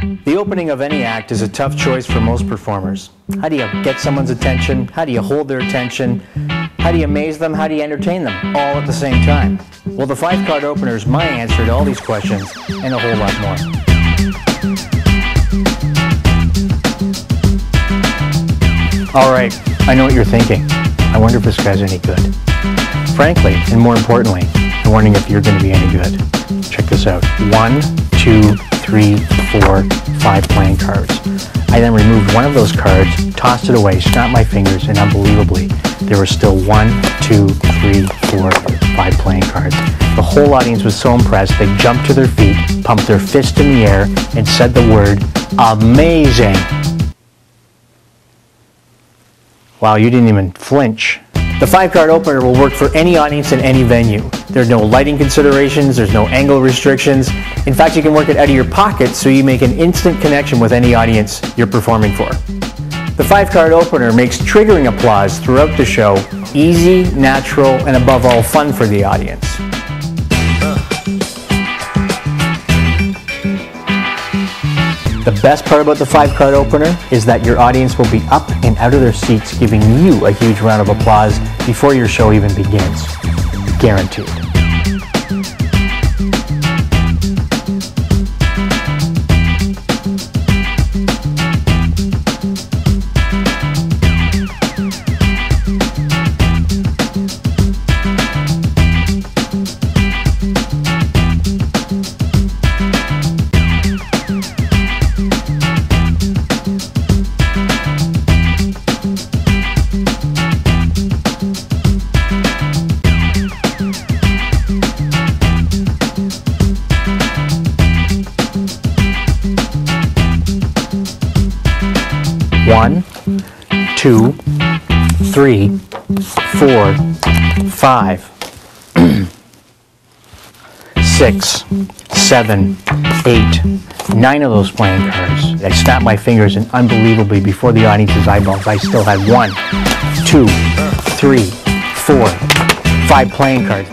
The opening of any act is a tough choice for most performers. How do you get someone's attention? How do you hold their attention? How do you amaze them? How do you entertain them? All at the same time. Well, the five card opener is my answer to all these questions and a whole lot more. All right, I know what you're thinking. I wonder if this guy's any good. Frankly, and more importantly, I'm wondering if you're going to be any good. Check this out. One, two, three, four, five playing cards. I then removed one of those cards, tossed it away, snapped my fingers, and unbelievably, there were still one, two, three, four, five playing cards. The whole audience was so impressed, they jumped to their feet, pumped their fist in the air, and said the word, amazing. Wow, you didn't even flinch. The five card opener will work for any audience in any venue. There's no lighting considerations, there's no angle restrictions. In fact, you can work it out of your pocket so you make an instant connection with any audience you're performing for. The five card opener makes triggering applause throughout the show easy, natural, and above all fun for the audience. The best part about the five card opener is that your audience will be up and out of their seats giving you a huge round of applause before your show even begins. Guaranteed. One, two, three, four, five, six, seven, eight, nine of those playing cards. I snapped my fingers and unbelievably before the audience's eyeballs, I still had one, two, three, four, five playing cards.